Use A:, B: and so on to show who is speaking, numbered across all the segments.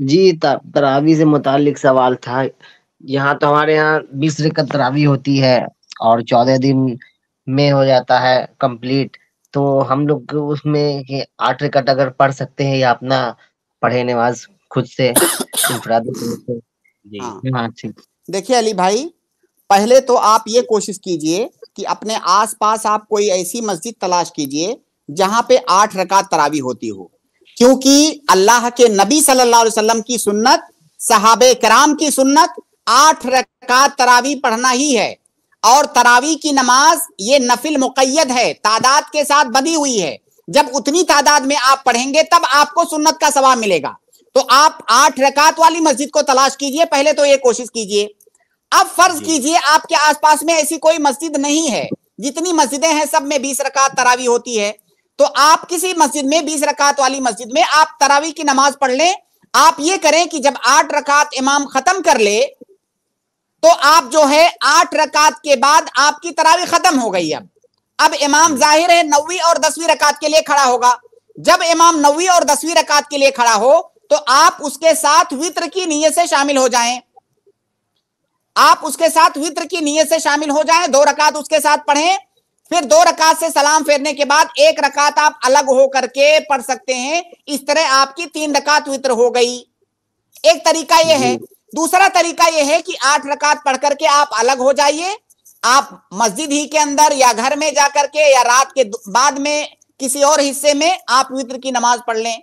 A: जी तरावी से मुतालिक सवाल था। यहाँ तो हमारे यहाँ बीस रिकत तरावी होती है और चौदह दिन में हो जाता है कंप्लीट तो हम लोग उसमें आठ रिकट अगर पढ़ सकते हैं या अपना पढ़े नमाज़ खुद से।
B: हाँ, हाँ देखिए अली भाई पहले तो आप ये कोशिश कीजिए कि अपने आसपास आप कोई ऐसी मस्जिद तलाश कीजिए जहाँ पे आठ रकात तरावी होती हो। क्योंकि अल्लाह के नबी सल्लल्लाहु अलैहि वसल्लम की सुन्नत सहाबे कराम की सुन्नत आठ रकात तरावी पढ़ना ही है। और तरावी की नमाज़ ये नफिल मुकैद है तादाद के साथ बनी हुई है। जब उतनी तादाद में आप पढ़ेंगे तब आपको सुन्नत का सवाब मिलेगा। तो आप आठ रकात वाली मस्जिद को तलाश कीजिए पहले तो ये कोशिश कीजिए। अब फ़र्ज़ कीजिए आपके आसपास में ऐसी कोई मस्जिद नहीं है। जितनी मस्जिदें हैं सब में बीस रकात तरावी होती है। तो आप किसी मस्जिद में, बीस रकात वाली मस्जिद में आप तरावी की नमाज़ पढ़ लें। आप ये करें कि जब आठ रकात इमाम खत्म कर ले तो आप जो है, आठ रकात के बाद आपकी तरावी खत्म हो गई अब। अब इमाम ज़ाहिर है, नौवीं और दसवीं रकात के लिए खड़ा होगा। जब इमाम नौवीं और दसवीं रकात के लिए खड़ा हो तो आप उसके साथ वित्र की नीयत से शामिल हो जाएँ। आप उसके साथ वित्र की नीयत से शामिल हो जाएँ, दो रकात उसके साथ पढ़ें फिर दो रकात से सलाम फेरने के बाद एक रकात आप अलग हो करके पढ़ सकते हैं। इस तरह आपकी तीन रकात वित्र हो गई। एक तरीका यह है। दूसरा तरीका यह है कि आठ रकात पढ़ करके आप अलग हो जाइए। आप मस्जिद ही के अंदर या घर में जाकर के या रात के बाद में किसी और हिस्से में आप वित्र की नमाज़ पढ़ लें।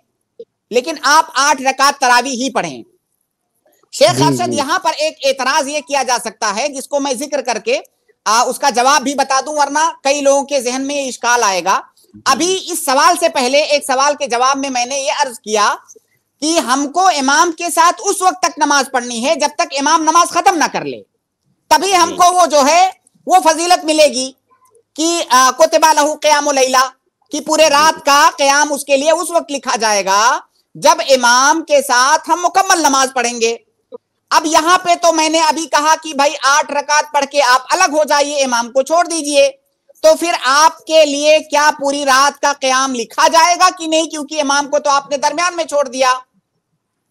B: लेकिन आप आठ रकात तरावी ही पढ़ें। शेख अरशद यहाँ पर एक एतराज़ ये किया जा सकता है जिसको मैं ज़िक्र करके आ, उसका जवाब भी बता दूँ वरना कई लोगों के जहन में इश्काल आएगा। अभी इस सवाल से पहले एक सवाल के जवाब में मैंने ये अर्ज़ किया कि हमको इमाम के साथ उस वक्त तक नमाज़ पढ़नी है जब तक इमाम नमाज़ खत्म ना कर ले। तभी हमको वो जो है वो फजीलत मिलेगी कि कोतबा लहू क्याम लैला कि पूरे रात का क्याम उसके लिए उस वक्त लिखा जाएगा जब इमाम के साथ हम मुकम्मल नमाज़ पढ़ेंगे। अब यहाँ पे तो मैंने अभी कहा कि भाई आठ रकात पढ़ के आप अलग हो जाइए इमाम को छोड़ दीजिए। तो फिर आपके लिए क्या पूरी रात का क्याम लिखा जाएगा कि नहीं? क्योंकि इमाम को तो आपने दरमियान में छोड़ दिया।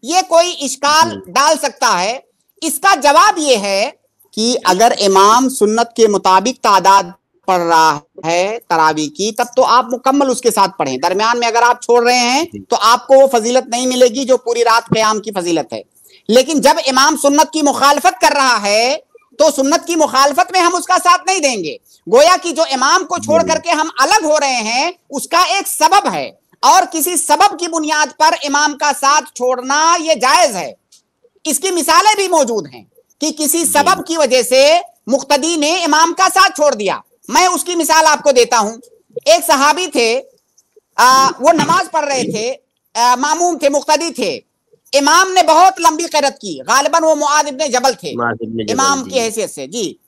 B: ये कोई इश्काल डाल सकता है। इसका जवाब यह है कि अगर इमाम सुन्नत के मुताबिक तादाद पढ़ रहा है तरावी की तब तो आप मुकम्मल उसके साथ पढ़ें। दरमियान में अगर आप छोड़ रहे हैं तो आपको वो फजीलत नहीं मिलेगी जो पूरी रात क्याम की फजीलत है। लेकिन जब इमाम सुन्नत की मुखालफत कर रहा है तो सुन्नत की मुखालफत में हम उसका साथ नहीं देंगे। गोया कि जो इमाम को छोड़ करके हम अलग हो रहे हैं उसका एक सबब है। और किसी सबब की बुनियाद पर इमाम का साथ छोड़ना यह जायज़ है। इसकी मिसालें भी मौजूद हैं कि किसी सबब की वजह से मुख्तदी ने इमाम का साथ छोड़ दिया। मैं उसकी मिसाल आपको देता हूँ। एक सहाबी थे आ, वो नमाज़ पढ़ रहे थे आ, मामूम थे मुख्तदी थे। इमाम ने बहुत लंबी कैरत की। गालिबन वो मुआद इब्ने जबल थे। इमाम की हैसियत से जी।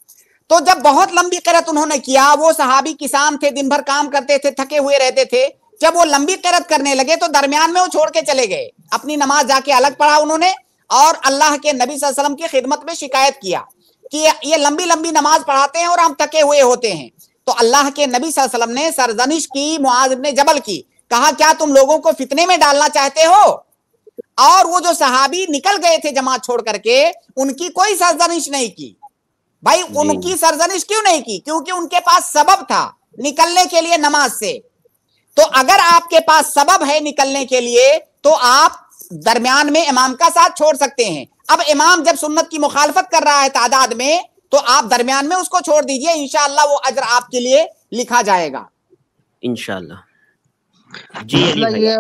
B: तो जब बहुत लंबी कैरत उन्होंने किया वो सहाबी किसान थे दिन भर काम करते थे थके हुए रहते थे। जब वो लंबी कैरत करने लगे तो दरमियान में वो छोड़ के चले गए। अपनी नमाज़ जाके अलग पढ़ा उन्होंने और अल्लाह के नबी वसल्लम की खिदमत में शिकायत किया कि ये लंबी लंबी नमाज़ पढ़ाते हैं और हम थके हुए होते हैं। तो अल्लाह के नबी वसल्लम ने सरजनिश की मुआज इब्ने जबल की। कहा क्या तुम लोगों को फितने में डालना चाहते हो? और वो जो सहाबी निकल गए थे जमात छोड़ करके उनकी कोई सरजनिश नहीं की। भाई उनकी सरजनिश क्यों नहीं की? क्योंकि उनके पास सबब था निकलने के लिए नमाज़ से। तो अगर आपके पास सबब है निकलने के लिए तो आप दरमियान में इमाम का साथ छोड़ सकते हैं। अब इमाम जब सुन्नत की मुखालफत कर रहा है तादाद में तो आप दरमियान में उसको छोड़ दीजिए इनशाला वो अजर आपके लिए लिखा जाएगा।
A: इनशाला जी मसला ये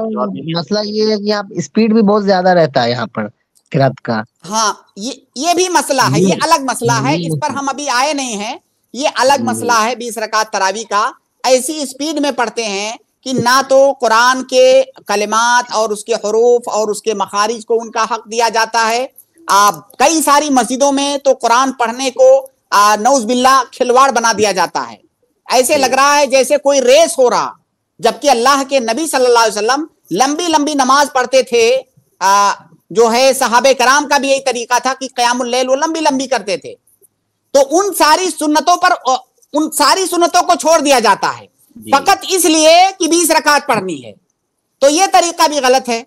A: मसला ये है कि आप स्पीड भी बहुत ज़्यादा रहता है यहाँ पर किरात का।
B: हाँ ये ये भी मसला है ये अलग मसला है इस पर हम अभी आए नहीं हैं ये अलग मसला है बीस रकात तरावी का। ऐसी स्पीड में पढ़ते हैं कि ना तो कुरान के कलिमात और उसके हरूफ और उसके मखारिज को उनका हक दिया जाता है। आप कई सारी मस्जिदों में तो कुरान पढ़ने को नौज बिल्ला खिलवाड़ बना दिया जाता है। ऐसे लग रहा है जैसे कोई रेस हो रहा। जबकि अल्लाह के नबी सल्लल्लाहु अलैहि वसल्लम लंबी लंबी नमाज़ पढ़ते थे आ, जो है साहब कराम का भी यही तरीका था कि क्यामुल वो लंबी लंबी करते थे। तो उन सारी सुन्नतों पर उन सारी सुन्नतों को छोड़ दिया जाता है। फकत इसलिए कि बीस रकात पढ़नी है। तो ये तरीका भी गलत है।